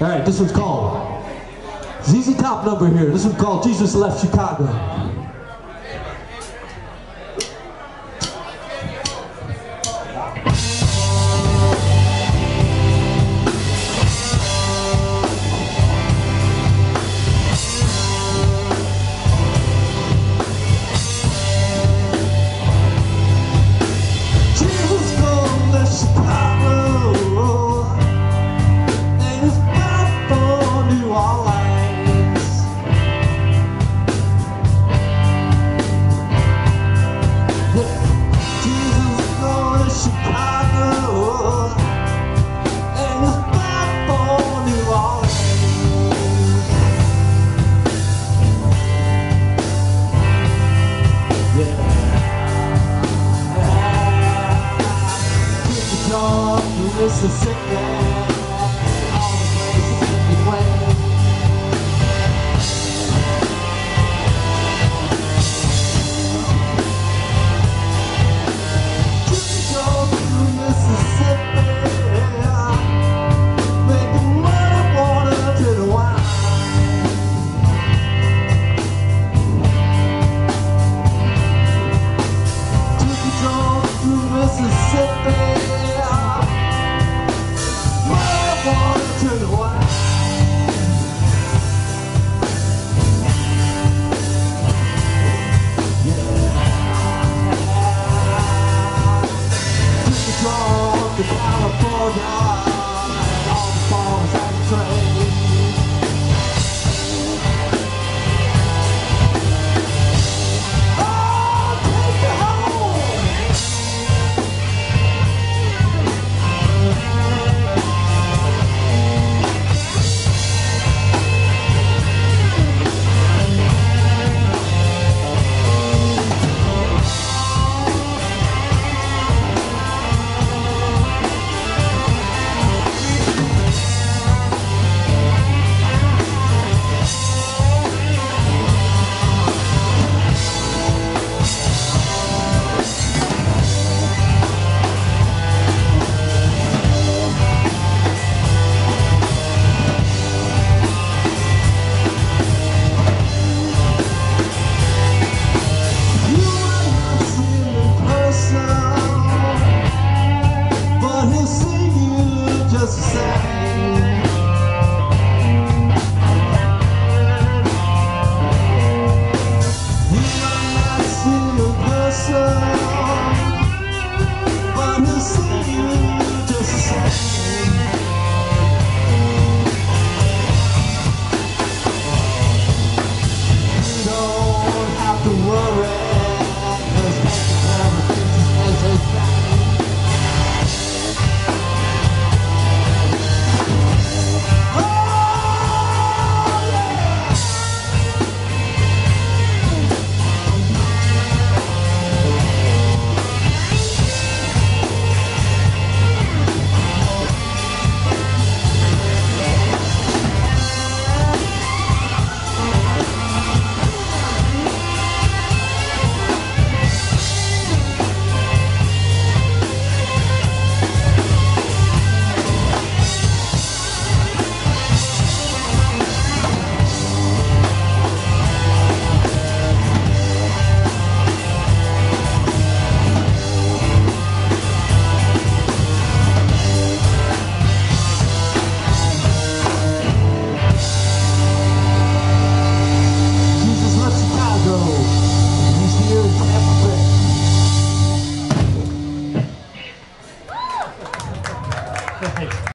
All right, this one's called ZZ Top number here. This one's called Jesus Left Chicago. is the sickness.